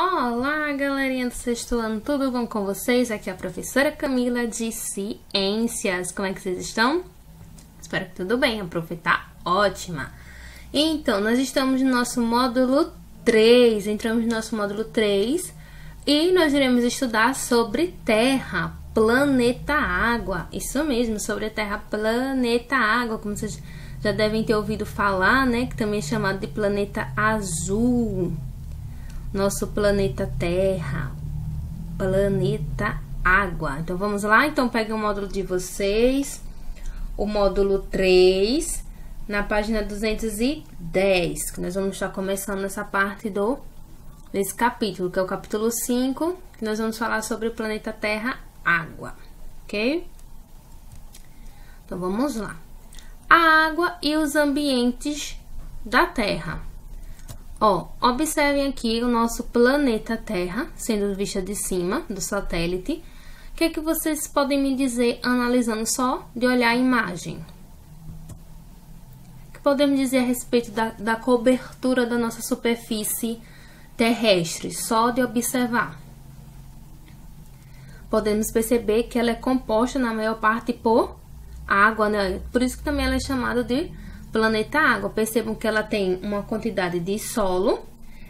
Olá, galerinha do sexto ano, tudo bom com vocês? Aqui é a professora Camila de Ciências. Como é que vocês estão? Espero que tudo bem, a prof tá ótima. Então, nós estamos no nosso módulo 3, entramos no nosso módulo 3 e nós iremos estudar sobre Terra, planeta Água. Isso mesmo, sobre a Terra, planeta Água, como vocês já devem ter ouvido falar, né? Que também é chamado de planeta azul. Nosso planeta Terra, planeta Água. Então vamos lá? Então pegue o módulo de vocês, o módulo 3, na página 210, que nós vamos estar começando essa parte do desse capítulo, que é o capítulo 5, que nós vamos falar sobre o planeta Terra, água, ok? Então vamos lá a água e os ambientes da Terra. Ó, observem aqui o nosso planeta Terra, sendo vista de cima do satélite. O que é que vocês podem me dizer analisando só de olhar a imagem? O que podemos dizer a respeito da, da cobertura da nossa superfície terrestre, só de observar? Podemos perceber que ela é composta na maior parte por água, né? Por isso que também ela é chamada de planeta água. Percebam que ela tem uma quantidade de solo.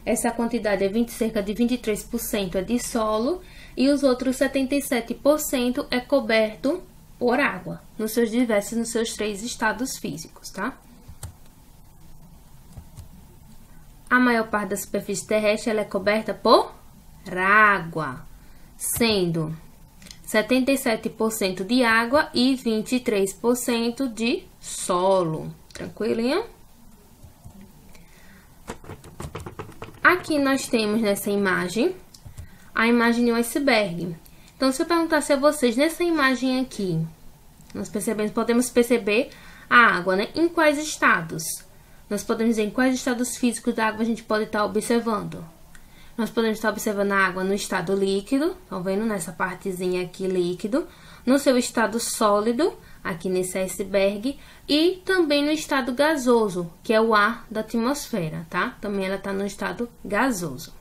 Essa quantidade é 20, cerca de 23% é de solo e os outros 77% é coberto por água, nos seus diversos, nos seus três estados físicos, tá? A maior parte da superfície terrestre ela é coberta por água, sendo 77% de água e 23% de solo. Tranquilinho? Aqui nós temos nessa imagem a imagem de um iceberg. Então, se eu perguntasse a vocês nessa imagem aqui, nós percebemos, podemos perceber a água, né? Em quais estados? Nós podemos dizer em quais estados físicos da água a gente pode estar observando nós podemos estar observando a água no estado líquido, estão vendo nessa partezinha aqui líquido, no seu estado sólido, aqui nesse iceberg, e também no estado gasoso, que é o ar da atmosfera, tá? Também ela está no estado gasoso.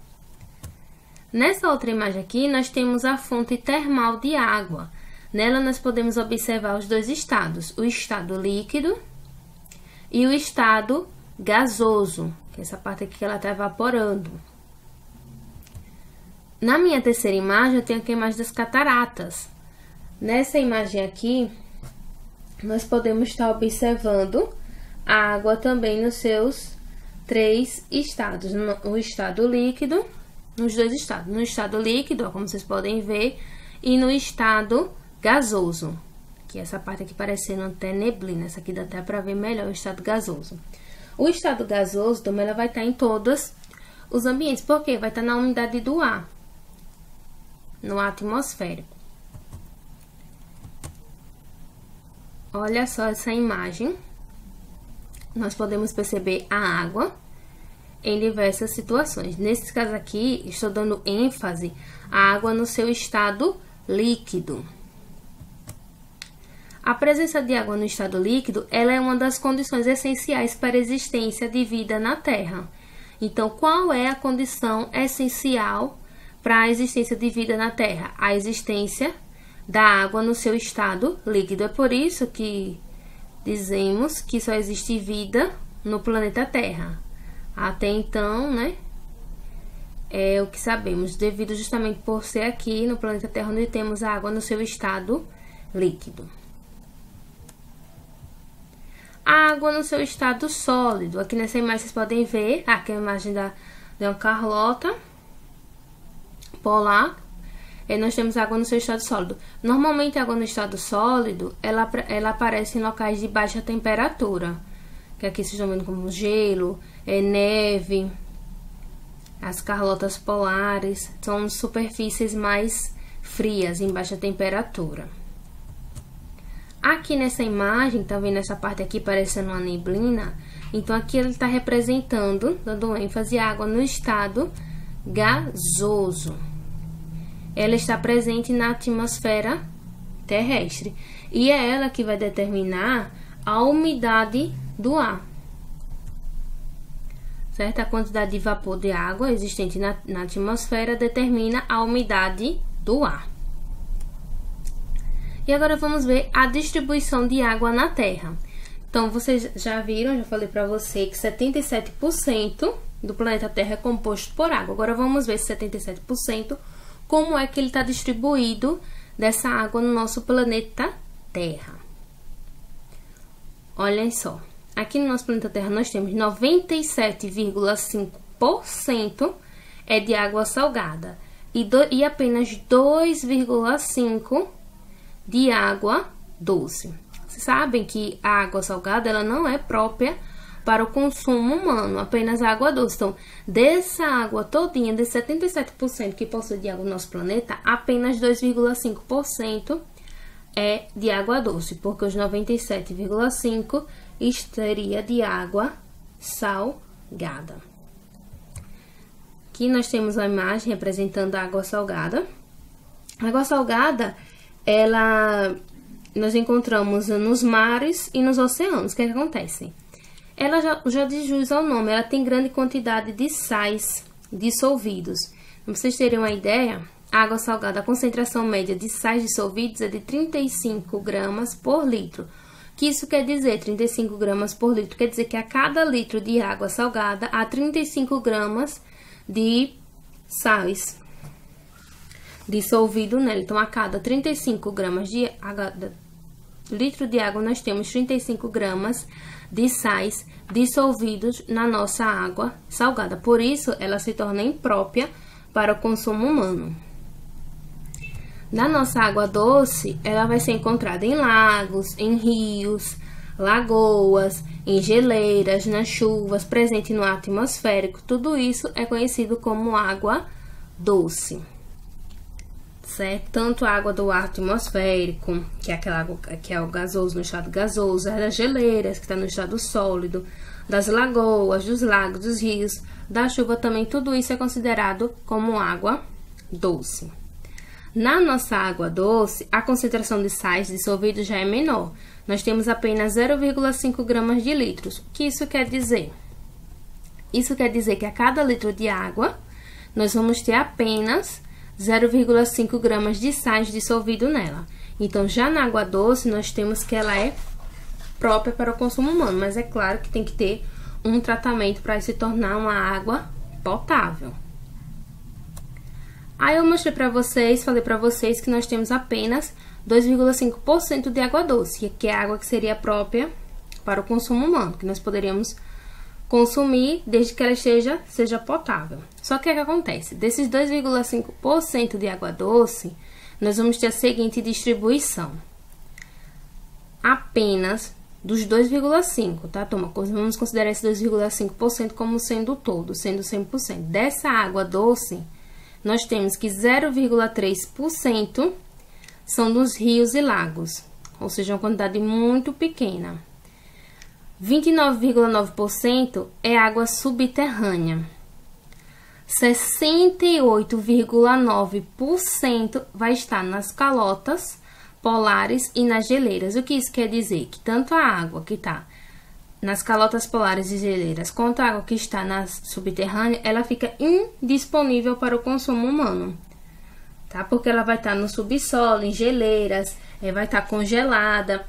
Nessa outra imagem aqui, nós temos a fonte termal de água. Nela, nós podemos observar os dois estados, o estado líquido e o estado gasoso, que é essa parte aqui que ela está evaporando. Na minha terceira imagem, eu tenho aqui a imagem das cataratas. Nessa imagem aqui, nós podemos estar observando a água também nos seus três estados. No estado líquido, nos dois estados. No estado líquido, como vocês podem ver, e no estado gasoso. Que essa parte aqui parecendo até neblina. Essa aqui dá até para ver melhor o estado gasoso. O estado gasoso também ela vai estar em todos os ambientes, porque vai estar na umidade do ar no atmosférico. Olha só essa imagem. Nós podemos perceber a água em diversas situações. Nesse caso aqui, estou dando ênfase à água no seu estado líquido. A presença de água no estado líquido, ela é uma das condições essenciais para a existência de vida na Terra. Então, qual é a condição essencial para a existência de vida na Terra, a existência da água no seu estado líquido. É por isso que dizemos que só existe vida no planeta Terra. Até então, né? É o que sabemos, devido justamente por ser aqui no planeta Terra onde temos a água no seu estado líquido. A água no seu estado sólido. Aqui nessa imagem vocês podem ver, aqui é a imagem da, da Carlota polar, nós temos água no seu estado sólido. Normalmente, a água no estado sólido, ela, ela aparece em locais de baixa temperatura, que aqui se vendo como gelo, é, neve, as carlotas polares, são superfícies mais frias, em baixa temperatura. Aqui nessa imagem, tá vendo essa parte aqui parecendo uma neblina? Então, aqui ele está representando, dando ênfase à água no estado gasoso. Ela está presente na atmosfera terrestre e é ela que vai determinar a umidade do ar. certo? A quantidade de vapor de água existente na, na atmosfera determina a umidade do ar. E agora vamos ver a distribuição de água na Terra. Então, vocês já viram, já falei para você que 77% do planeta Terra é composto por água. Agora vamos ver 77% como é que ele está distribuído dessa água no nosso planeta Terra. Olhem só. Aqui no nosso planeta Terra nós temos 97,5% é de água salgada e, do, e apenas 2,5% de água doce. Vocês sabem que a água salgada ela não é própria para o consumo humano, apenas água doce. Então, dessa água todinha, de 77% que possui de água no nosso planeta, apenas 2,5% é de água doce, porque os 97,5% estaria de água salgada. Aqui nós temos uma imagem representando a água salgada. A água salgada, ela nós encontramos nos mares e nos oceanos. O que, é que acontece? Ela já, já diz jus ao nome, ela tem grande quantidade de sais dissolvidos. Para vocês terem uma ideia, a água salgada, a concentração média de sais dissolvidos é de 35 gramas por litro que isso quer dizer 35 gramas por litro? Quer dizer que a cada litro de água salgada há 35 gramas de sais dissolvido nela. Então, a cada 35 gramas de água, litro de água, nós temos 35 gramas de sais dissolvidos na nossa água salgada. Por isso, ela se torna imprópria para o consumo humano. Na nossa água doce, ela vai ser encontrada em lagos, em rios, lagoas, em geleiras, nas chuvas, presente no atmosférico. Tudo isso é conhecido como água doce. Certo? Tanto a água do ar atmosférico, que é aquela água que é o gasoso no estado gasoso, é das geleiras, que está no estado sólido, das lagoas, dos lagos, dos rios, da chuva também, tudo isso é considerado como água doce. Na nossa água doce, a concentração de sais dissolvidos já é menor. Nós temos apenas 0,5 gramas de litros. O que isso quer dizer? Isso quer dizer que a cada litro de água, nós vamos ter apenas 0,5 gramas de sais dissolvido nela. Então, já na água doce, nós temos que ela é própria para o consumo humano, mas é claro que tem que ter um tratamento para se tornar uma água potável. Aí eu mostrei para vocês, falei para vocês que nós temos apenas 2,5% de água doce, que é a água que seria própria para o consumo humano, que nós poderíamos consumir desde que ela esteja seja potável. Só que o que acontece? Desses 2,5% de água doce, nós vamos ter a seguinte distribuição. Apenas dos 2,5, tá, turma? Vamos considerar esse 2,5% como sendo o todo, sendo 100%. Dessa água doce, nós temos que 0,3% são dos rios e lagos, ou seja, uma quantidade muito pequena. 29,9% é água subterrânea. 68,9% vai estar nas calotas polares e nas geleiras. O que isso quer dizer? Que tanto a água que está nas calotas polares e geleiras, quanto a água que está na subterrânea, ela fica indisponível para o consumo humano, tá? Porque ela vai estar no subsolo, em geleiras, é, vai estar congelada.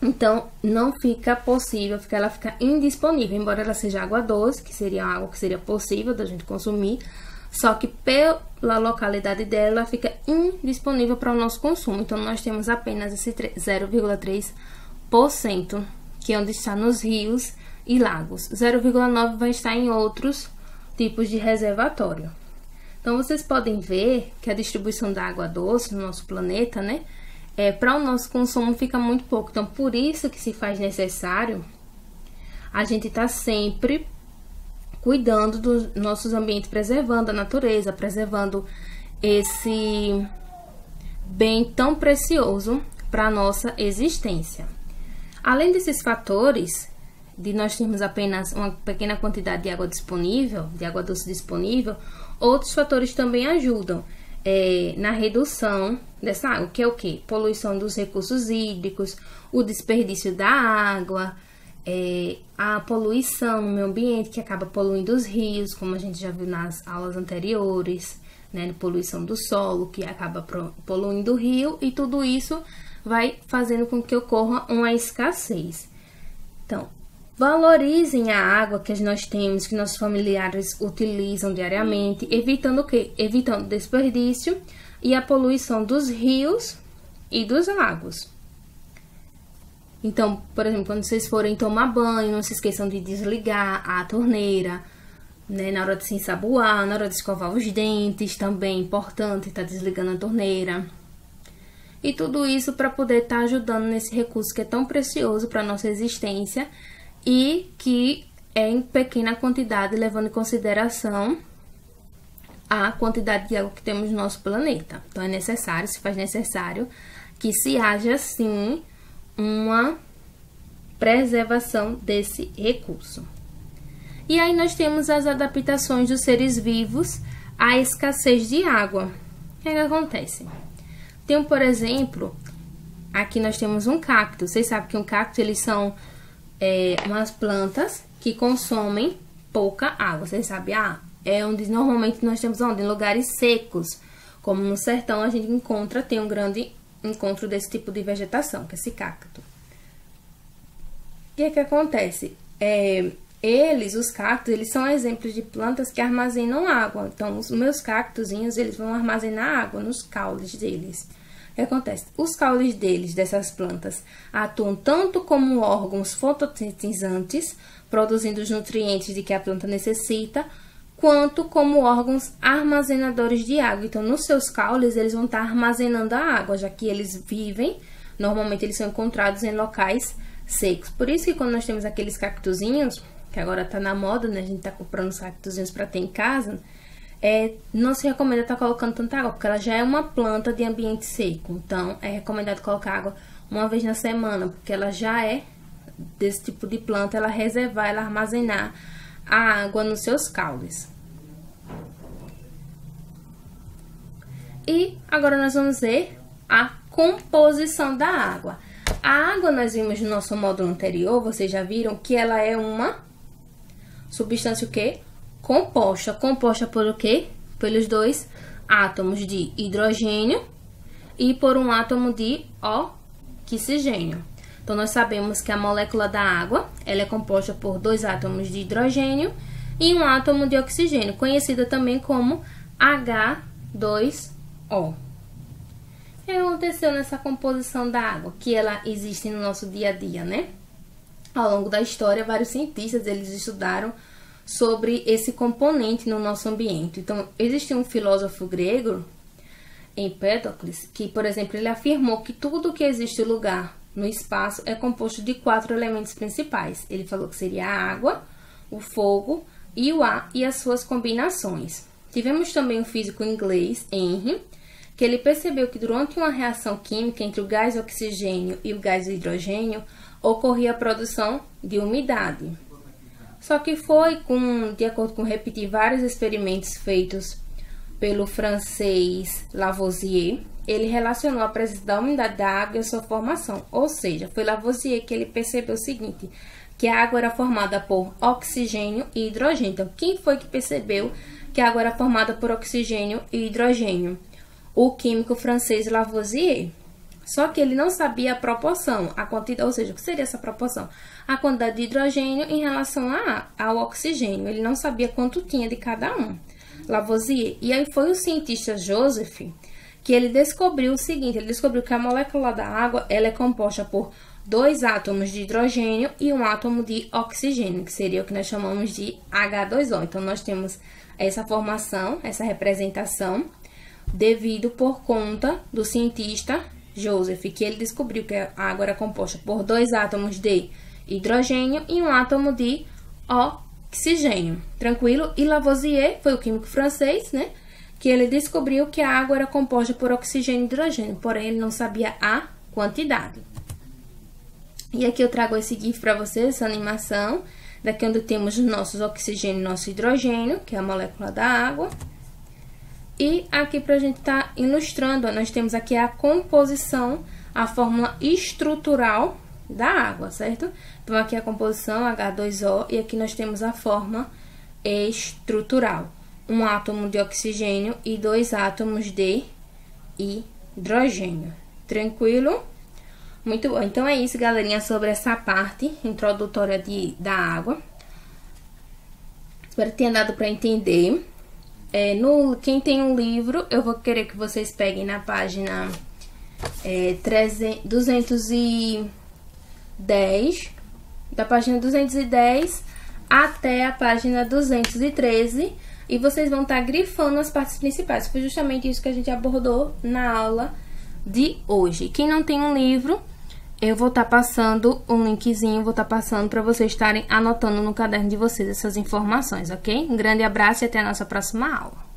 Então, não fica possível, porque ela fica indisponível, embora ela seja água doce, que seria água que seria possível da gente consumir, só que pela localidade dela, ela fica indisponível para o nosso consumo. Então, nós temos apenas esse 0,3% que é onde está nos rios e lagos. 0,9 vai estar em outros tipos de reservatório. Então, vocês podem ver que a distribuição da água doce no nosso planeta, né, é, para o nosso consumo fica muito pouco. Então, por isso que se faz necessário a gente estar tá sempre cuidando dos nossos ambientes, preservando a natureza, preservando esse bem tão precioso para a nossa existência. Além desses fatores, de nós termos apenas uma pequena quantidade de água disponível, de água doce disponível, outros fatores também ajudam é, na redução dessa água, que é o que? Poluição dos recursos hídricos, o desperdício da água, é, a poluição no meio ambiente, que acaba poluindo os rios, como a gente já viu nas aulas anteriores, né? Poluição do solo, que acaba poluindo o rio, e tudo isso vai fazendo com que ocorra uma escassez. Então, valorizem a água que nós temos, que nossos familiares utilizam diariamente, evitando o quê? Evitando desperdício e a poluição dos rios e dos lagos. Então, por exemplo, quando vocês forem tomar banho, não se esqueçam de desligar a torneira, né? Na hora de se ensaboar, na hora de escovar os dentes, também é importante estar tá desligando a torneira. E tudo isso para poder estar tá ajudando nesse recurso que é tão precioso para nossa existência e que é em pequena quantidade, levando em consideração a quantidade de água que temos no nosso planeta. Então é necessário, se faz necessário que se haja sim uma preservação desse recurso. E aí nós temos as adaptações dos seres vivos à escassez de água. O que, é que acontece? Tem, por exemplo, aqui nós temos um cacto. Vocês sabem que um cacto eles são é, umas plantas que consomem pouca água. Vocês sabem, ah, é onde normalmente nós temos onde? Em lugares secos. Como no sertão a gente encontra, tem um grande encontro desse tipo de vegetação, que é esse cacto. O que é que acontece? É, eles, os cactos, eles são exemplos de plantas que armazenam água. Então, os meus cactozinhos, eles vão armazenar água nos caules deles. Que acontece? Os caules deles, dessas plantas, atuam tanto como órgãos fotossintetizantes, produzindo os nutrientes de que a planta necessita, quanto como órgãos armazenadores de água. Então, nos seus caules, eles vão estar armazenando a água, já que eles vivem, normalmente eles são encontrados em locais secos. Por isso que quando nós temos aqueles cactuzinhos, que agora tá na moda, né? A gente tá comprando os cactuzinhos para ter em casa, é, não se recomenda estar tá colocando tanta água, porque ela já é uma planta de ambiente seco. Então, é recomendado colocar água uma vez na semana, porque ela já é desse tipo de planta, ela reservar, ela armazenar a água nos seus caules. E agora nós vamos ver a composição da água. A água nós vimos no nosso módulo anterior, vocês já viram que ela é uma substância o quê? Composta. Composta por o quê? Pelos dois átomos de hidrogênio e por um átomo de oxigênio. Então, nós sabemos que a molécula da água ela é composta por dois átomos de hidrogênio e um átomo de oxigênio, conhecida também como H2O. O que aconteceu nessa composição da água? Que ela existe no nosso dia a dia, né? Ao longo da história, vários cientistas eles estudaram sobre esse componente no nosso ambiente. Então, existe um filósofo grego, Empédocles, que, por exemplo, ele afirmou que tudo que existe lugar no espaço é composto de quatro elementos principais. Ele falou que seria a água, o fogo e o ar e as suas combinações. Tivemos também um físico inglês, Henry, que ele percebeu que durante uma reação química entre o gás oxigênio e o gás hidrogênio ocorria a produção de umidade. Só que foi com, de acordo com repetir vários experimentos feitos pelo francês Lavoisier, ele relacionou a presença da umidade da água a sua formação. Ou seja, foi Lavoisier que ele percebeu o seguinte, que a água era formada por oxigênio e hidrogênio. Então, quem foi que percebeu que a água era formada por oxigênio e hidrogênio? O químico francês Lavoisier. Só que ele não sabia a proporção, a quantidade, ou seja, o que seria essa proporção? A quantidade de hidrogênio em relação a, ao oxigênio. Ele não sabia quanto tinha de cada um. Lavoisier. E aí foi o cientista Joseph que ele descobriu o seguinte, ele descobriu que a molécula da água ela é composta por dois átomos de hidrogênio e um átomo de oxigênio, que seria o que nós chamamos de H2O. Então, nós temos essa formação, essa representação, devido por conta do cientista Joseph, que ele descobriu que a água era composta por dois átomos de hidrogênio e um átomo de oxigênio. Tranquilo? E Lavoisier foi o químico francês, né? que ele descobriu que a água era composta por oxigênio e hidrogênio, porém ele não sabia a quantidade. E aqui eu trago esse GIF para vocês, essa animação, daqui onde temos os nossos oxigênio e nosso hidrogênio, que é a molécula da água. E aqui para a gente estar tá ilustrando, nós temos aqui a composição, a fórmula estrutural da água, certo? Então, aqui a composição H2O e aqui nós temos a forma estrutural. Um átomo de oxigênio e dois átomos de hidrogênio. Tranquilo? Muito bom. Então, é isso, galerinha, sobre essa parte introdutória de, da água. Espero que tenha dado para entender. É, no, quem tem um livro, eu vou querer que vocês peguem na página é, 300, 210, da página 210 até a página 213, e vocês vão estar tá grifando as partes principais. Foi justamente isso que a gente abordou na aula de hoje. Quem não tem um livro, eu vou estar tá passando um linkzinho, vou estar tá passando para vocês estarem anotando no caderno de vocês essas informações, ok? Um grande abraço e até a nossa próxima aula.